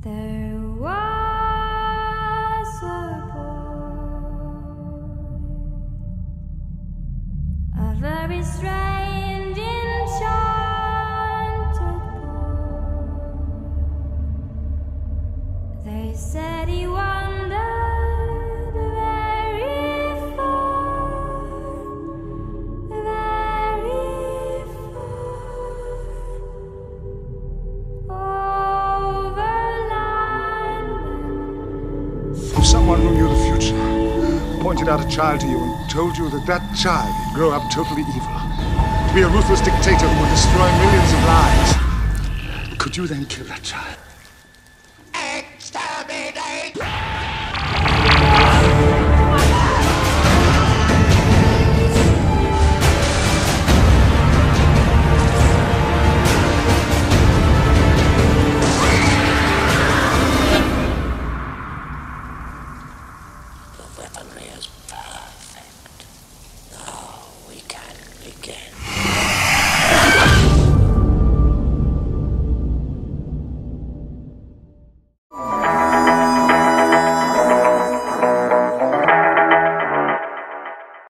There was a boy, a very strange, enchanted boy. They said he wandered someone who knew the future pointed out a child to you and told you that that child would grow up totally evil, to be a ruthless dictator who would destroy millions of lives, could you then kill that child? Weaponry is perfect. Now we can begin.